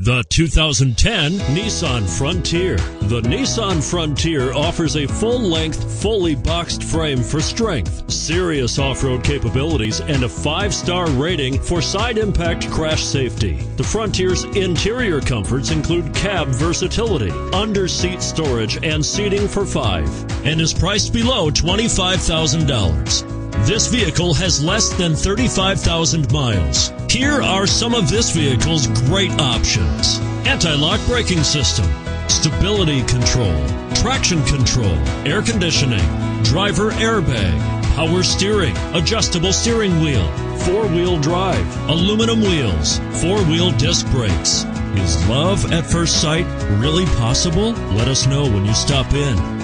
The 2010 Nissan Frontier. The Nissan Frontier offers a full-length, fully boxed frame for strength, serious off-road capabilities, and a five-star rating for side impact crash safety. The Frontier's interior comforts include cab versatility, under-seat storage, and seating for five, and is priced below $25,000. This vehicle has less than 35,000 miles. Here are some of this vehicle's great options. Anti-lock braking system, stability control, traction control, air conditioning, driver airbag, power steering, adjustable steering wheel, four-wheel drive, aluminum wheels, four-wheel disc brakes. Is love at first sight really possible? Let us know when you stop in.